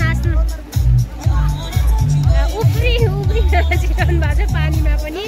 नाच्नु। उफ्री उफ्री नाचिरहनु भएको छ पानीमा पनि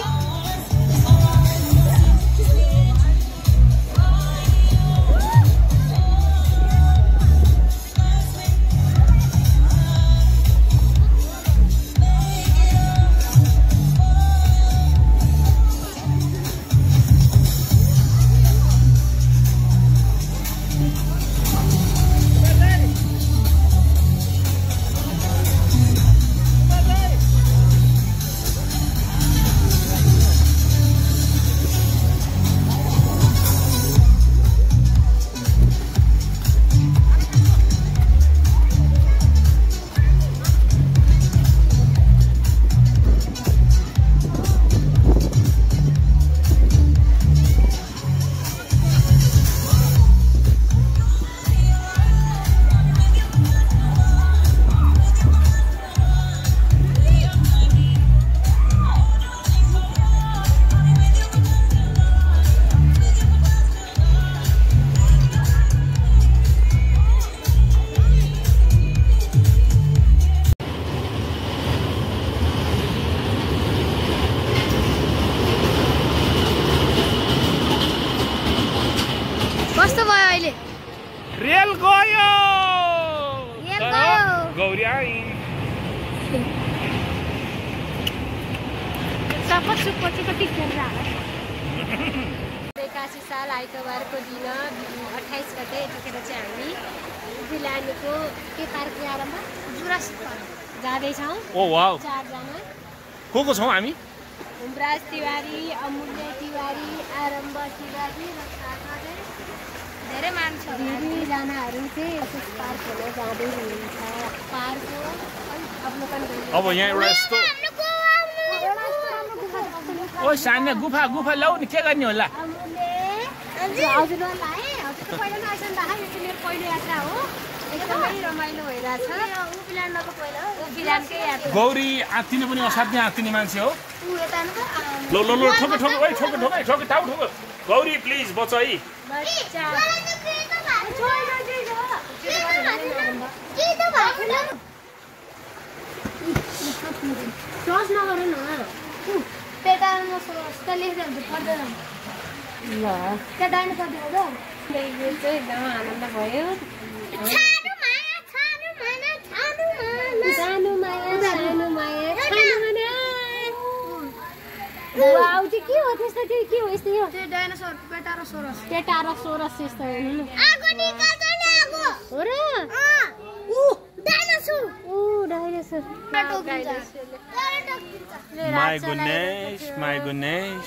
रेल गयो। गौरी आई एकासी साल आइतबारको दिन अठाइस गते यतिखेर चाहिँ हामी बिलानीको के पार्क आरम्भ पार्क जाँदैछौँ चारजना को को छौँ हामी हुमराज तिवारी अमूल्य तिवारी आरम्भ तिवारी र साथमा चाहिँ धेरै मान्छे धेरैजनाहरू चाहिँ पार्क हेर्न जाँदै हुनुहुन्छ। पार्क हो। अलिक अवलोकन अब यहाँ एउटा यस्तो। ओ सानो गुफा गुफा ल्याउ नि। के गर्ने होला? हजुर त पहिला पहिलो यात्रा हो। एकदमै रमाइलो भइरहेछ गौरी आत्तिने पनि असाध्यै आत्तिने मान्छे हो। लो लो लो ठोके ठोके ओइ ठोके ठोके ठोके टाउ ठोके। गौरी प्लिज नगर न लेख्दै हुन्छ त्यहाँ एकदम आनन्द भयो। के हो? त्यस्तो त्यो के हो? यस्तो यो त्यो डाइनोसर पेटा र सोरस टेटा र सोरस यस्तो हेर्नु न। आगो निकाल्छ नि आगो। हो र? अँ। ऊ डाइनोसर। ऊ डाइनोसर। तर टोकिन्छ माई गुडनेस माई गुडनेस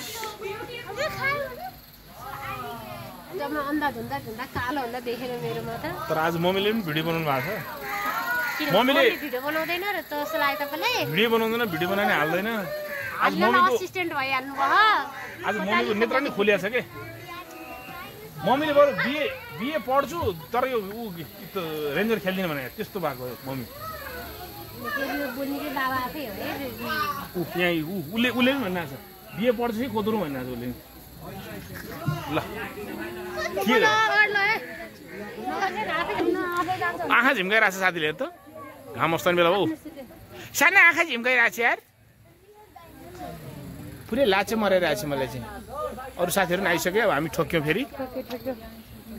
अब खायो भने जम्मा अन्दाज हुँदा हुँदा कालो हुँदा देखेर मेरोमा त। तर आज मम्मीले पनि भिडियो बनाउनु भएको छ। मम्मीले- भिडियो बनाउँदैन र तपाईँलाई भिडियो बनाउँदैन भिडियो बनाउने हाल्दैन। आज मम्मीको असिस्टेन्ट भइहाल्नु भयो। आज मम्मीको नेत्र नै छ के? मम्मीले बरु बिए बिए पढ्छु तर यो ऊ रेन्जर खेल्दिनँ भने त्यस्तो भएको हो मम्मी। ऊ ऊ उसले उसले पनि भनिरहेको छ। बिए पढ्छु कि कोदरौँ भनिरहेको छ उसले नि। ल। के आँखा झिम्काइरहेको छ साथीले त। घाम बेला हो। सानो आँखा झिम्काइरहेको छ यार। पुरै लाचे मराइरहेको छ मलाई चाहिँ। अरू साथीहरू पनि आइसक्यो अब हामी ठोक्यौँ फेरि।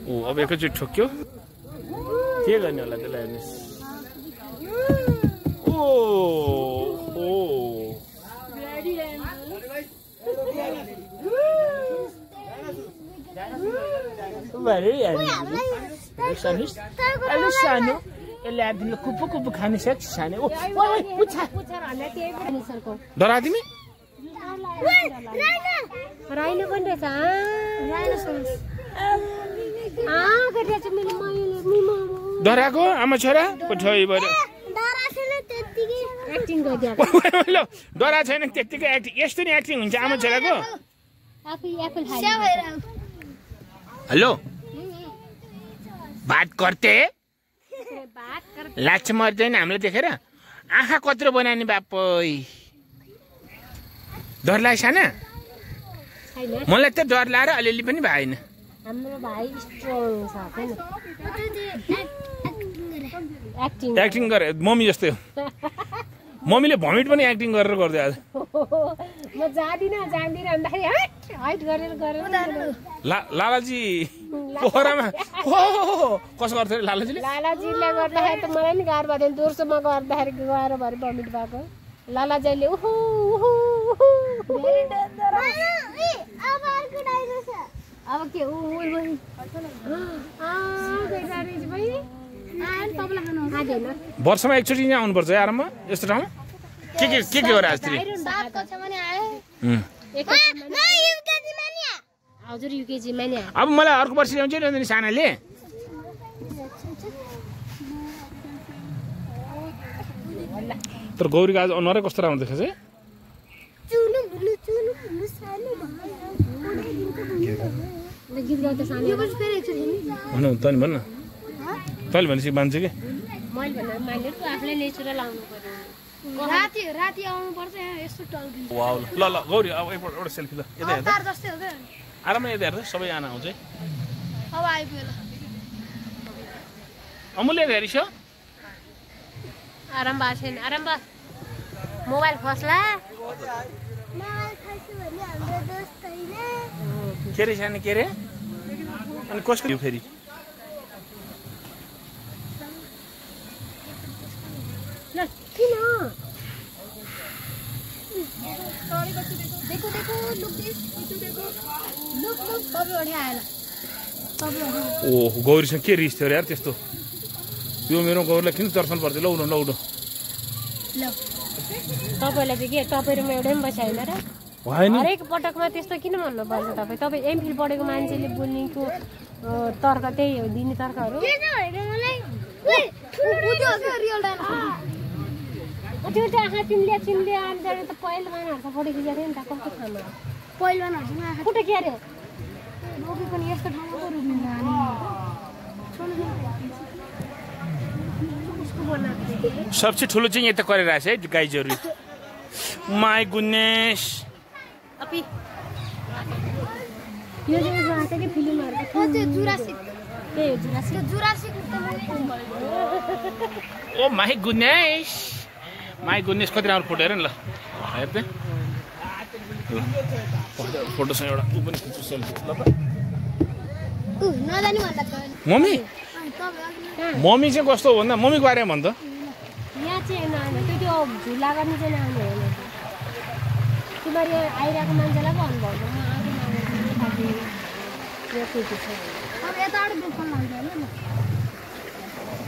ओ अब एकैचोटि ठोक्यो। के गर्ने होला त्यसलाई हेर्नुहोस्। ओ ओ। Very यसले आदिले कुप्पो कुप्पो खाने सक्छ सानो ओ ओइ पुच्छा डरा तिमी राइनो पनि रहेछ गरिरहेछ मेरो मैले मिमो डराएको आमा छोरा पठाइ डरा छैन त्यत्तिकै एक्टिङ यस्तो नि एक्टिङ हुन्छ आमा छोराको आफै एप्पल खायो हेलो बात गर्थे लाछ मर्दैन हामीलाई देखेर। आँखा कत्रो बनाउने बापै डर लाग्यो साना छैन। मलाई त डर लाएर अलिअलि पनि भएन। एक्टिङ गरे मम्मी जस्तै हो। मम्मीले भमिट पनि एक्टिङ गरेर गरिदियो आज। म जाँदिनँ जान्दिनँ भन्दाखेरि हट हाइट गरेर गरेर ला लालाजी पोखरामा कसो गर्थ्यो अरे लालाजीले? लालाजीले गर्दाखेरि त मलाई नि गाह्रो भएको थियो दोर्सोमा गर्दाखेरि गएर भरे भमिट भएको। लालाजीले उहु उहु उहु अब के? ऊ वर्षमा एकचोटि यहाँ आउनुपर्छ है आराममा यस्तो ठाउँमा के के के के गरेर आज तिमी? उम्. हजुर युकेजीमा नि आयो। अब मलाई अर्को वर्ष ल्याउँछ नि नि सानाले। तर गौरीको आज अनुहारै कस्तो राम्रो देखेछ है। अन्त गीत गाउँदा सानो भन तैँले भन्न तैँले भनेपछि मान्छ कि? मैले भनेर मान्यो तँ आफूलाई नेचुरल आउनु पर्यो राति राति आउनु पर्छ यहाँ यस्तो टल्किन्छ। वाउ ल ल गौरी अब एकपल्ट एउटा सेल्फी ल। यता हेर्दा। आराममा यता हेर्दा सबै आना आउँछ है। अब आइपुग्यो ल। अमूल्य हेरिस आराम भएको छैन। आराम भयो। मोबाइल फस्ला के अरे सानो के अरे अनि कसको फेरि? ल किन देखो देखो लुक दिस लुक लुक बढिया आएला ओ गौरीसँग के रिस थियो अरे यार त्यस्तो यो मेरो गौरीलाई किन दर्शन पर्थ्यो लौ न लौ न ल तपाईँलाई चाहिँ के तपाईँ र म एउटै पनि बसी होइन र हरेक पटकमा त्यस्तो किन भन्नुपर्छ तपाईँ तपाईँ एमफिल पढेको मान्छेले बोल्नेको तर्क त्यही हो दिने तर्कहरू आँखा त पहिलोमानहरू त फोटो खिचेको थियो नि त कस्तो ठाउँमा पहिलवानहरूसँग आँखा फोटो के अरे रोगी पनि यस्तो ठाउँमा पो। सबसे ठुलो चाहिँ यता गरेर आएछ है गाइजहरू माई गुडनेस अपी यो चाहिँ उसमा आएको कि फिल्महरू ओ त्यो जुरासिक। त्यही हो जुरासिक? त्यो जुरासिक एकदमै oh my goodness my goodness कति राम्रो फोटो हेर नि ल हेर्दै ल फोटोसँग एउटा ऊ पनि खिच्छु सेल्फी ल भन्दा मम्मी मम्मी चाहिँ कस्तो हो भन्दा मम्मीको बारेमा भन त यहाँ चाहिँ नआउने त्यो त्यो झुला गर्ने चाहिँ नआउने होइन तिमीहरू यहाँ आइरहेको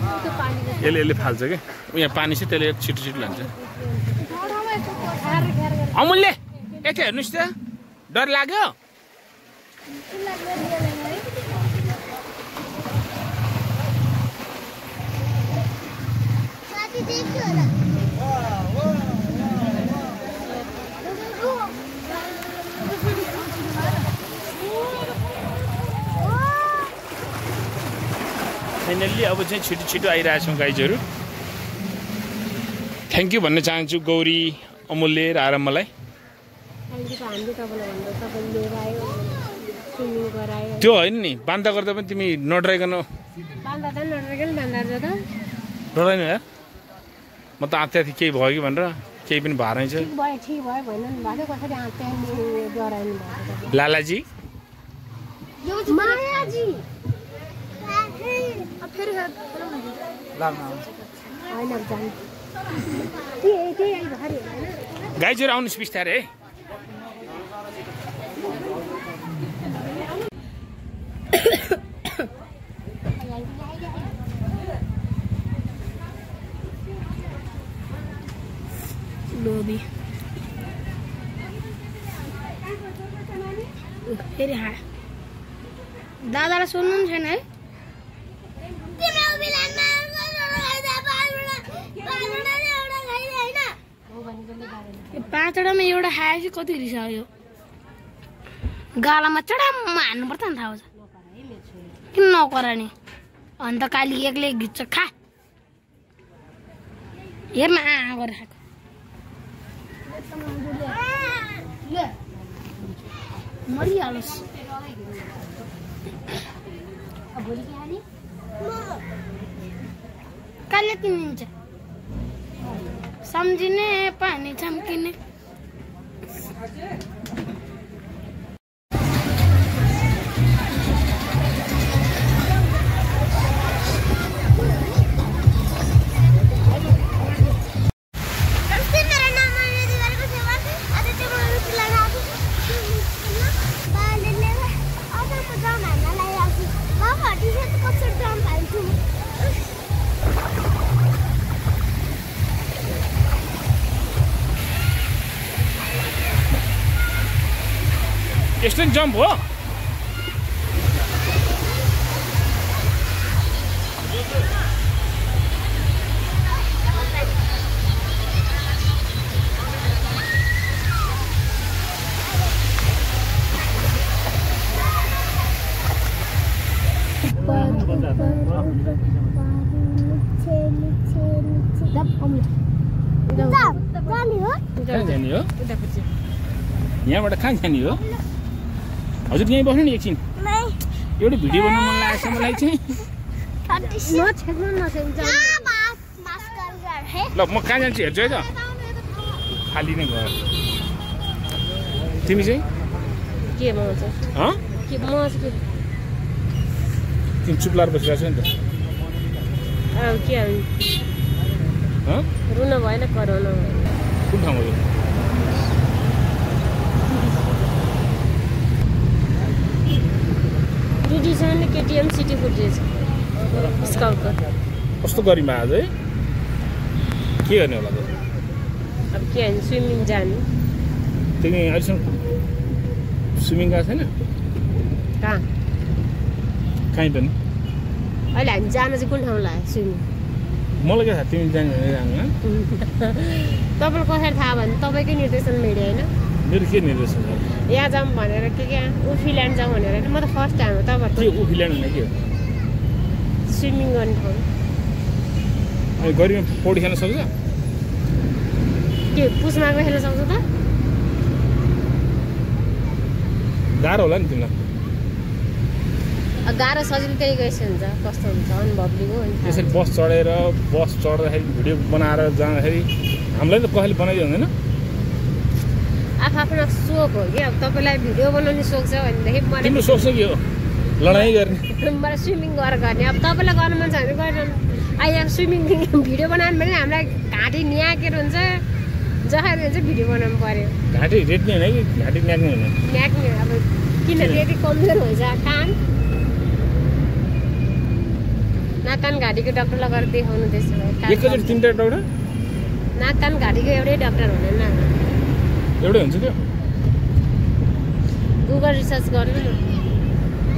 यसले यसले फाल्छ कि? यहाँ पानी चाहिँ त्यसले छिटो छिटो लान्छ। अमुल्य यता हेर्नुहोस् त? डर लाग्यो गरिदिएन है फाइनल्ली अब चाहिँ छिटो छिटो आइरहेछौँ गाइजहरू। थ्याङ्क यू भन्न चाहन्छु गौरी अमूल्य र गरायो। त्यो होइन नि बान्दा गर्दा पनि तिमी नडराइकन डराइन है। म त आत्या थिएँ केही भयो कि भनेर। केही पनि भएर छ। लालाजी? फेरि गाइजहरू आउनुहोस् बिस्तारै। है लोभी फेरि हा दादालाई सोध्नु पनि छैन है? यो पाँचवटामा एउटा चाहिँ कति रिस आयो गालामा चढाम हान्नुपर्छ नि थाहा छ। किन नकरानी? अन्त काली एक्लै घिच्छ खा। हेर्न आ गरेर खाएको। मरिहालोस्। काले किनिन्छ। सम्झिने पानी I did. यस्तो नि जम्प हो यहाँबाट कहाँ जाने हो हजुर यहीँ बस्नु नि एकछिन। एउटै भिडियो बनाउनु मन लागेको छ मलाई चाहिँ। ल म कहाँ जान्छु हेर्छु है त। खाली नै भयो। तिमी चाहिँ? तिमी चुप लाएर बसिरहेको छ नि त। रुन भएन कराउन भएन। कुन ठाउँमा हो डिडिसन केटिएम सिटी फुटेज स्काउटको कस्तो गरिमा आज है के गर्ने होला त अब के होइन स्विमिङ जानु तिमी अहिलेसम्म स्विमिङ गएको छैन कहाँ कहीँ पनि अहिले हामी जान चाहिँ कुन ठाउँ लाग्यो स्विमिङ मलाई के थाहा तिमी जाने भने जानु तपाईँलाई कसरी थाहा भने तपाईँकै निर्देशन मिल्यो होइन मेरो के निर्देशन यहाँ जाऊँ भनेर के के? उफिल्यान्ड जाउँ भनेर म त फर्स्ट टाइम हो तपाईँहरूको। उफिल्यान्ड भने के हो? स्विमिङ गर्ने ठाउँ। अनि गरिमा पौडी खेल्न सक्छ? के पुसमाको खेल्न सक्छु त? गाह्रो होला नि तिमीलाई। गाह्रो सजिलो त्यही गएपछि हुन्छ कस्तो हुन्छ अनुभव लिएको अनि थाहा यसरी हुन्छ। बस चढेर बस चढ्दाखेरि भिडियो बनाएर जाँदाखेरि हामीलाई त कसैले बनाइदियो हुँदैन। आफ्नो सोख हो कि अब तपाईँलाई भिडियो बनाउने सोख छ भनेदेखि मलाई सोच चाहिँ के हो लडाइँ गर्ने मलाई स्विमिङ गरेर गर्ने अब तपाईँलाई गर्नु मन छ भने गरेर अहिले स्विमिङ भिडियो बनायो भने हामीलाई घाँटी न्याकेर हुन्छ जसरी हुन्छ भिडियो बनाउनु पऱ्यो घाँटी रेट्ने होइन कि घाँटी न्याक्ने होइन न्याक्ने अब किन त्यति कमजोर हुन्छ कान नाक कान घाँटीको डक्टरलाई गएर देखाउनु त्यसो भए एकैचोटि तिनवटा डक्टर? नाक कान घाँटीको एउटै डक्टर हुने न एउटै हुन्छ त्यो? गुगल रिसर्च गर्नु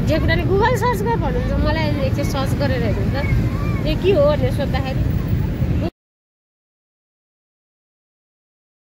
जे कुरा नि गुगल सर्च गर भन्नुहुन्छ मलाई एकचोटि सर्च गरेर हेर्नु त। यो के हो भनेर सोद्धाखेरि।